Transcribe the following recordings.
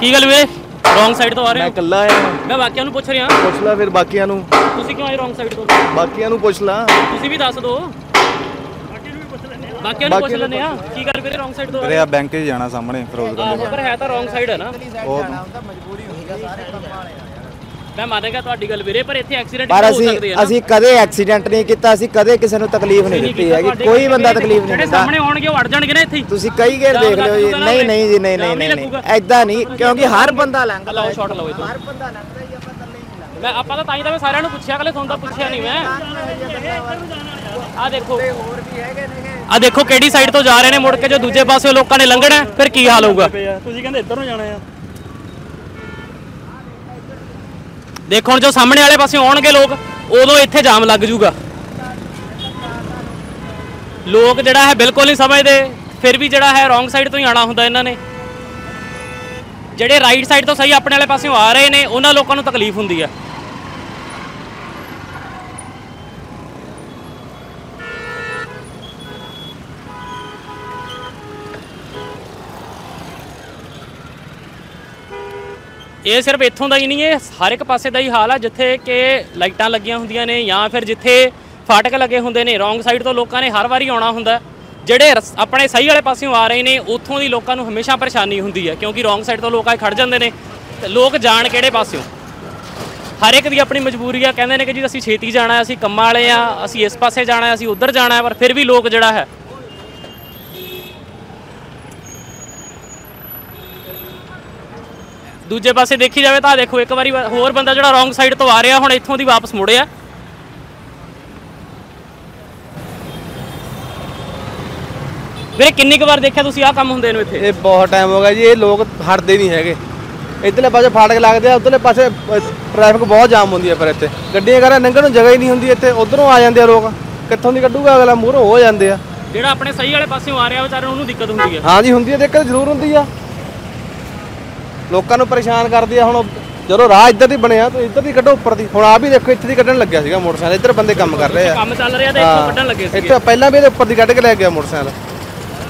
ਕੀ ਗੱਲ ਵੀਰੇ? Wrong side ਤੋਂ ਆ ਰਹੇ ਮੈਂ ਹੋ? ਇਕੱਲਾ ਆਇਆ ਮੈਂ ਬਾਕੀਆਂ ਨੂੰ ਪੁੱਛ ਰਿਹਾ। ਪੁੱਛ ਲੈ ਫਿਰ ਬਾਕੀਆਂ ਨੂੰ। ਤੁਸੀਂ ਕਿਉਂ ਆਏ ਰੋਂਗ ਸਾਈਡ ਤੋਂ? ਬਾਕੀਆਂ ਨੂੰ ਪੁੱਛ ਲਾ। ਤੁਸੀਂ ਵੀ ਦੱਸ ਦਿਓ ਬਾਕੀਆਂ ਨੂੰ ਪੁੱਛ ਲੈਂਦੇ ਆ ਕੀ ਗੱਲ ਵੀਰੇ ਰੋਂਗ ਸਾਈਡ ਤੋਂ ਆ ਵੀਰੇ ਆ ਬੈਂਕ 'ਚ ਜਾਣਾ ਸਾਹਮਣੇ ਫਿਰੋਜ਼ਗੰਜ ਆਹੋ ਪਰ ਹੈ ਤਾਂ ਰੋਂਗ ਸਾਈਡ ਹੈ ਨਾ। ਉਹ ਮੈਂ ਮੰਨੇਗਾ ਤੁਹਾਡੀ ਗੱਲ ਵੀਰੇ ਪਰ ਇੱਥੇ ਐਕਸੀਡੈਂਟ ਪਰ ਹੋ ਅਸੀਂ ਸਕਦੇ ਆ ਨਾ। ਅਸੀਂ ਕਦੇ ਐਕਸੀਡੈਂਟ ਨਹੀਂ ਕੀਤਾ ਅਸੀਂ ਕਦੇ ਕਿਸੇ ਨੂੰ ਤਕਲੀਫ ਨਹੀਂ ਦਿੱਤੀ ਹੈਗੀ। ਕੋਈ ਬੰਦਾ ਤਕਲੀਫ ਨਹੀਂ ਜਿਹੜੇ ਦਿੰਦਾ। ਸਾਹਮਣੇ ਆਉਣਗੇ ਉਹ ਅੜ ਜਾਣਗੇ ਨਾ ਇੱਥੇ ਹੀ। ਤੁਸੀਂ ਕਈ ਗੇਰ ਦੇਖ ਲਿਓ ਜੀ। ਨਹੀਂ ਨਹੀਂ ਜੀ ਨਹੀਂ ਨਹੀਂ ਨਹੀਂ। ਐਦਾਂ ਨਹੀਂ। ਕਿਉਂਕਿ ਹਰ ਬੰਦਾ ਲੰਘਦਾ ਲਾਓ ਸ਼ਾਟ ਲਓ ਇਹ ਤੋਂ ਹਰ ਬੰਦਾ ਲੰਘਦਾ ਹੀ ਆਪਾਂ ਥੱਲੇ ਹੀ ਨਹੀਂ ਮੈਂ ਆਪਾਂ ਤਾਂ ਤਾਂ ਹੀ ਤਾਂ ਮੈਂ ਸਾਰਿਆਂ ਨੂੰ ਪੁੱਛਿਆ ਕਲੇ ਤੁਹਾਨੂੰ ਤਾਂ ਪੁੱਛਿਆ ਨਹੀਂ ਮੈਂ। ਆ ਦੇਖੋ। ਹੋਰ ਵੀ ਹੈਗੇ ਨੇ ਆ ਦੇਖੋ ਕਿਹੜੀ ਸਾਈਡ ਤੋਂ ਜਾ ਰਹੇ ਨੇ ਮੁੜ ਕੇ ਜੋ ਦੂਜੇ ਪਾਸੇ ਲੋਕਾਂ ਨੇ ਲੰਘਣਾ ਹੈ, ਫਿਰ ਕੀ ਹਾਲ ਹੋਊਗਾ? ਤੁਸੀਂ ਕਹਿੰਦੇ ਇੱਧਰ ਨੂੰ ਜਾਣਾ ਆ। ਦੇਖੋ ਹੁਣ ਜੋ ਸਾਹਮਣੇ ਵਾਲੇ ਪਾਸੇ ਆਉਣਗੇ ਲੋਕ, ਉਦੋਂ ਇੱਥੇ ਜਾਮ ਲੱਗ ਜੂਗਾ। ਲੋਕ ਜਿਹੜਾ ਹੈ ਬਿਲਕੁਲ ਨਹੀਂ ਸਮਝਦੇ, ਫਿਰ ਵੀ ਜਿਹੜਾ ਹੈ ਰੋਂਗ ਸਾਈਡ ਤੋਂ ਹੀ ਆਣਾ ਹੁੰਦਾ ਇਹਨਾਂ ਨੇ। ਜਿਹੜੇ ਰਾਈਟ ਸਾਈਡ ਤੋਂ ਸਹੀ ਆਪਣੇ ਵਾਲੇ ਪਾਸਿਓਂ ਆ ਰਹੇ ਨੇ, ਉਹਨਾਂ ਲੋਕਾਂ ਨੂੰ ਤਕਲੀਫ ਹੁੰਦੀ ਹੈ ਇਹ ਸਿਰਫ ਇੱਥੋਂ ਦਾ ਹੀ ਨਹੀਂ ਹੈ ਹਰ ਇੱਕ ਪਾਸੇ ਦਾ ਹੀ ਹਾਲ ਆ, ਜਿੱਥੇ ਕਿ ਲਾਈਟਾਂ ਲੱਗੀਆਂ ਹੁੰਦੀਆਂ ਨੇ ਜਾਂ ਫਿਰ ਜਿੱਥੇ ਫਾਟਕ ਲੱਗੇ ਹੁੰਦੇ ਨੇ, ਰੋਂਗ ਸਾਈਡ ਤੋਂ ਲੋਕਾਂ ਨੇ ਹਰ ਵਾਰੀ ਆਉਣਾ ਹੁੰਦਾ। ਜਿਹੜੇ ਰਸ- ਆਪਣੇ ਸਹੀ ਵਾਲੇ ਪਾਸਿਓਂ ਆ ਰਹੇ ਨੇ, ਉੱਥੋਂ ਦੀ ਲੋਕਾਂ ਨੂੰ ਹਮੇਸ਼ਾ ਪਰੇਸ਼ਾਨੀ ਹੁੰਦੀ ਹੈ, ਕਿਉਂਕਿ ਰੋਂਗ ਸਾਈਡ ਤੋਂ ਲੋਕ ਆ ਕੇ ਖੜ ਜਾਂਦੇ ਨੇ, ਤੇ ਲੋਕ ਜਾਣ ਕਿਹੜੇ ਪਾਸਿਓਂ? ਹਰ ਇੱਕ ਦੀ ਆਪਣੀ ਮਜਬੂਰੀ ਆ, ਕਹਿੰਦੇ ਨੇ ਕਿ ਜੀ ਅਸੀਂ ਛੇਤੀ ਜਾਣਾ ਅਸੀਂ ਕੰਮਾਂ ਵਾਲੇ ਆ, ਅਸੀਂ ਇਸ ਪਾਸੇ ਜਾਣਾ ਅਸੀਂ ਉੱਧਰ ਜਾਣਾ ਪਰ ਫਿਰ ਵੀ ਲੋਕ ਜਿਹੜਾ ਹੈ ਦੂਜੇ ਪਾਸੇ ਦੇਖੀ ਜਾਵੇ ਤਾਂ ਦੇਖੋ ਇੱਕ ਵਾਰੀ ਹੋਰ ਬੰਦਾ ਜਿਹੜਾ ਰੋਂਗ ਸਾਈਡ ਤੋਂ ਆ ਰਿਹਾ ਹੁਣ ਇੱਥੋਂ ਦੀ ਵਾਪਸ ਮੁੜਿਆ। ਵੀਰੇ ਕਿੰਨੀ ਕੁ ਵਾਰ ਦੇਖਿਆ ਤੁਸੀਂ ਆਹ ਕੰਮ ਹੁੰਦੇ ਨੂੰ ਇੱਥੇ? ਇਹ ਬਹੁਤ ਟਾਈਮ ਹੋ ਗਿਆ ਜੀ ਇਹ ਲੋਕ ਹਟਦੇ ਨਹੀਂ ਹੈਗੇ। ਇਧਰਲੇ ਪਾਸੇ ਫਾਟਕ ਲੱਗਦੇ ਆ ਉਧਰਲੇ ਪਾਸੇ ਟ੍ਰੈਫਿਕ ਬਹੁਤ ਜਾਮ ਹੁੰਦੀ ਹੈ ਫਿਰ ਇੱਥੇ। ਗੱਡੀਆਂ ਕਰਾਂ ਲੰਘਣ ਨੂੰ ਜਗ੍ਹਾ ਹੀ ਨਹੀਂ ਹੁੰਦੀ ਇੱਥੇ ਉਧਰੋਂ ਆ ਜਾਂਦੇ ਆ ਲੋਕ। ਕਿੱਥੋਂ ਦੀ ਕੱਢੂਗਾ ਅਗਲਾ ਮੂਹਰੋਂ ਹੋ ਜਾਂਦੇ ਆ। ਜਿਹੜਾ ਆਪਣੇ ਸਹੀ ਵਾਲੇ ਪਾਸਿਓਂ ਆ ਰਿਹਾ ਵਿਚਾਰੇ ਉਹਨੂੰ ਦਿੱਕਤ ਹੁੰਦੀ ਹੈ ਹਾਂ ਜੀ ਹੁੰਦੀ ਹੈ ਦਿੱਕਤ ਜ਼ਰੂਰ ਹੁੰਦੀ ਆ। ਲੋਕਾਂ ਨੂੰ ਪਰੇਸ਼ਾਨ ਕਰਦੀ ਆ ਹੁਣ ਜਦੋਂ ਰਾਹ ਇੱਧਰ ਦੀ ਬਣਿਆ ਤਾਂ ਇੱਧਰ ਦੀ ਕੱਢੋ ਉੱਪਰ ਦੀ। ਹੁਣ ਆ ਵੀ ਦੇਖੋ ਇੱਥੇ ਦੀ ਕੱਢਣ ਲੱਗਿਆ ਸੀਗਾ ਮੋਟਰਸਾਈਕਲ ਇੱਧਰ ਬੰਦੇ ਕੰਮ ਕਰ ਰਹੇ ਆ। ਕੰਮ ਚੱਲ ਰਿਹਾ ਤੇ ਇੱਥੋਂ ਕੱਢਣ ਲੱਗੇ ਸੀ ਇੱਥੇ ਪਹਿਲਾਂ ਵੀ ਇਹਦੇ ਉੱਪਰ ਦੀ ਕੱਢ ਕੇ ਲੈ ਗਿਆ ਮੋਟਰਸਾਈਕਲ।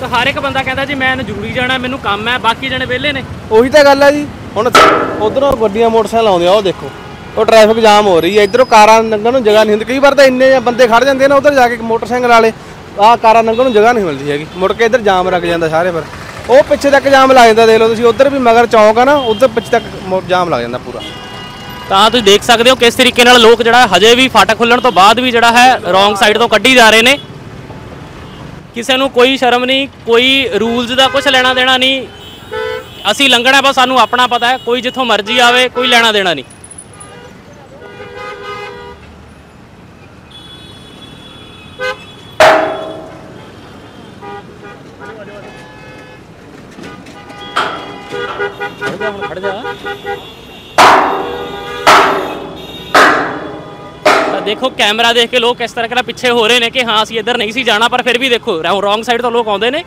ਤਾਂ ਹਰ ਇੱਕ ਬੰਦਾ ਕਹਿੰਦਾ ਜੀ ਮੈਂ ਜ਼ਰੂਰੀ ਜਾਣਾ ਮੈਨੂੰ ਕੰਮ ਹੈ ਬਾਕੀ ਜਣੇ ਵਿਹਲੇ ਨੇ। ਉਹੀ ਤਾਂ ਗੱਲ ਆ ਜੀ। ਹੁਣ ਉਧਰੋਂ ਗੱਡੀਆਂ ਮੋਟਰਸਾਈਕਲ ਆਉਂਦੇ ਆ ਉਹ ਦੇਖੋ। ਉਹ ਟ੍ਰੈਫਿਕ ਜਾਮ ਹੋ ਰਹੀ ਹੈ ਇਧਰੋਂ ਕਾਰਾਂ ਲੰਘਣ ਨੂੰ ਜਗ੍ਹਾ ਨਹੀਂ ਹੁੰਦੀ। ਕਈ ਵਾਰ ਤਾਂ ਇੰਨੇ ਬੰਦੇ ਖੜ ਜਾਂਦੇ ਨੇ ਉਧਰ ਜਾ ਕੇ ਮੋਟਰਸਾਈਕਲ ਵਾਲੇ ਆਹ ਕਾਰਾਂ ਲੰਘਣ ਨੂੰ ਜਗ੍ਹਾ ਨਹੀਂ ਮਿਲਦੀ ਹੈਗੀ। ਮੁੜ ਕੇ ਇਧਰ ਜਾਮ ਲੱਗ ਜਾਂਦਾ ਸਾਰੇ ਪਰ। ਉਹ ਪਿੱਛੇ ਤੱਕ ਜਾਮ ਲੱਗ ਜਾਂਦਾ, ਦੇਖ ਲਓ ਤੁਸੀਂ, ਉਧਰ ਵੀ ਮਗਰ ਚੌਂਕ ਆ ਨਾ, ਉਧਰ ਪਿੱਛੇ ਤੱਕ ਮੋ- ਜਾਮ ਲੱਗ ਜਾਂਦਾ ਪੂਰਾ। ਤਾਂ ਤੁਸੀਂ ਦੇਖ ਸਕਦੇ ਹੋ ਕਿਸ ਤਰੀਕੇ ਨਾਲ ਲੋਕ ਜਿਹੜਾ ਹਜੇ ਵੀ ਫਾਟਕ ਖੁੱਲਣ ਤੋਂ ਬਾਅਦ ਵੀ ਜਿਹੜਾ ਹੈ ਰੋਂਗ ਸਾਈਡ ਤੋਂ ਕੱਢੀ ਜਾ ਰਹੇ ਨੇ। ਕਿਸੇ ਨੂੰ ਕੋਈ ਸ਼ਰਮ ਨਹੀਂ, ਕੋਈ ਰੂਲਸ ਦਾ ਕੁਝ ਲੈਣਾ ਦੇਣਾ ਨਹੀਂ। ਅਸੀਂ ਲੰਘਣਾ, ਬਸ ਸਾਨੂੰ ਆਪਣਾ ਪਤਾ ਹੈ, ਕੋਈ ਜਿੱਥੋਂ ਮਰਜ਼ੀ ਆਵੇ, ਕੋਈ ਲੈਣਾ ਦੇਣਾ ਨਹੀਂ। ਖੜ ਜਾ ਤਾਂ ਦੇਖੋ, ਕੈਮਰਾ ਦੇਖ ਕੇ ਲੋਕ ਇਸ ਤਰ੍ਹਾਂ ਨਾਲ ਪਿੱਛੇ ਹੋ ਰਹੇ ਨੇ ਕਿ ਹਾਂ, ਅਸੀਂ ਇੱਧਰ ਨਹੀਂ ਸੀ ਜਾਣਾ, ਪਰ ਫਿਰ ਵੀ ਦੇਖੋ ਰੋਂਗ ਸਾਈਡ ਤੋਂ ਲੋਕ ਆਉਂਦੇ ਨੇ।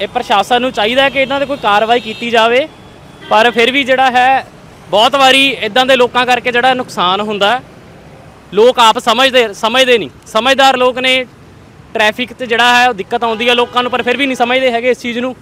ਇਹ ਪ੍ਰਸ਼ਾਸਨ ਨੂੰ ਚਾਹੀਦਾ ਹੈ ਕਿ ਇਹਨਾਂ ਤੇ ਕੋਈ ਕਾਰਵਾਈ ਕੀਤੀ ਜਾਵੇ, ਪਰ ਫਿਰ ਵੀ ਜਿਹੜਾ ਹੈ, ਬਹੁਤ ਵਾਰੀ ਇਦਾਂ ਦੇ ਲੋਕਾਂ ਕਰਕੇ ਜਿਹੜਾ ਨੁਕਸਾਨ ਹੁੰਦਾ ਲੋਕ ਆਪ ਸਮਝਦੇ ਸਮਝਦੇ ਨਹੀਂ। ਸਮਝਦਾਰ ਲੋਕ ਨੇ ਟ੍ਰੈਫਿਕ ਤੇ ਜਿਹੜਾ ਹੈ ਉਹ ਦਿੱਕਤ ਆਉਂਦੀ ਹੈ ਲੋਕਾਂ ਨੂੰ, ਪਰ ਫਿਰ ਵੀ ਨਹੀਂ ਸਮਝਦੇ ਹੈਗੇ ਇਸ ਚੀਜ਼ ਨੂੰ।